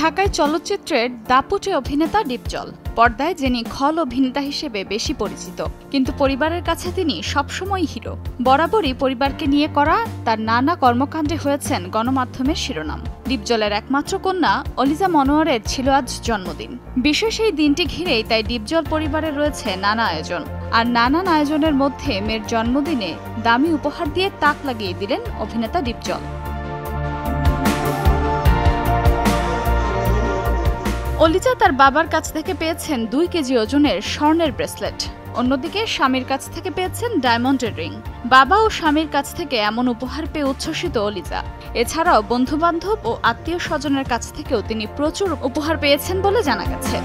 ঢাকায় চলচ্চিত্রের দাপুটে অভিনেতা ডিপজল, পর্দায় যিনি খল অভিনেতা হিসেবে বেশি পরিচিত। কিন্তু পরিবারের কাছে তিনি সবসময় হিরো। বরাবরই পরিবারকে নিয়ে করা তার নানা কর্মকাণ্ডে হয়েছেন গণমাধ্যমের শিরোনাম। ডিপজলের একমাত্র কন্যা অলিজা মনোয়ারের ছিল আজ জন্মদিন। বিশেষ এই দিনটি ঘিরেই তাই ডিপজল পরিবারে রয়েছে নানা আয়োজন। আর নানান আয়োজনের মধ্যে মেয়ের জন্মদিনে দামি উপহার দিয়ে তাক লাগিয়ে দিলেন অভিনেতা ডিপজল। অলিজা তার বাবার কাছ থেকে পেয়েছেন দুই কেজি ওজনের স্বর্ণের ব্রেসলেট। অন্যদিকে স্বামীর কাছ থেকে পেয়েছেন ডায়মন্ডের রিং। বাবা ও স্বামীর কাছ থেকে এমন উপহার পেয়ে উচ্ছ্বসিত অলিজা। এছাড়াও বন্ধুবান্ধব ও আত্মীয় স্বজনের কাছ থেকেও তিনি প্রচুর উপহার পেয়েছেন বলে জানা গেছে।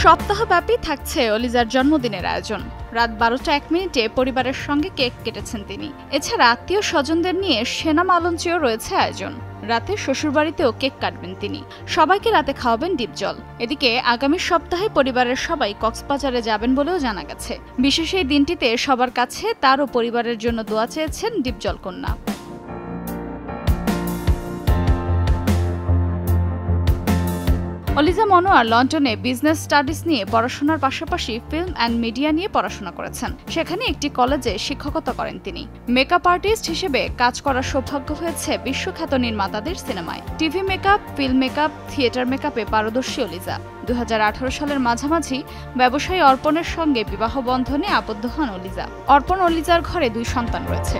সপ্তাহব্যাপী থাকছে অলিজার জন্মদিনের আয়োজন। রাত বারোটা এক মিনিটে পরিবারের সঙ্গে কেক কেটেছেন তিনি। এছাড়া আত্মীয় স্বজনদের নিয়ে সেনা মালঞ্চেও রয়েছে আয়োজন। রাতে শ্বশুরবাড়িতেও কেক কাটবেন তিনি। সবাইকে রাতে খাওয়াবেন ডিপ জল এদিকে আগামী সপ্তাহে পরিবারের সবাই কক্সবাজারে যাবেন বলেও জানা গেছে। বিশেষ এই দিনটিতে সবার কাছে তার ও পরিবারের জন্য দোয়া চেয়েছেন ডিপজল কন্যা। অলিজা মনোয়ার লন্ডনে বিজনেস স্টাডিজ নিয়ে পড়াশোনার পাশাপাশি ফিল্ম অ্যান্ড মিডিয়া নিয়ে পড়াশোনা করেছেন। সেখানে একটি কলেজে শিক্ষকতা করেন তিনি। মেকআপ আর্টিস্ট হিসেবে কাজ করার সৌভাগ্য হয়েছে বিশ্বখ্যাত নির্মাতাদের সিনেমায়। TV makeup, film makeup, theatre মেকআপে পারদর্শী অলিজা। দু হাজার আঠারো সালের মাঝামাঝি ব্যবসায়ী অর্পণের সঙ্গে বিবাহ বন্ধনে আবদ্ধ হন অলিজা। অর্পণ অলিজার ঘরে দুই সন্তান রয়েছে।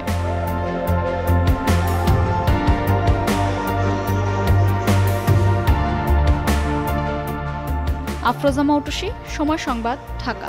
আফরোজা মৌটুসি সময় সংবাদ ঢাকা।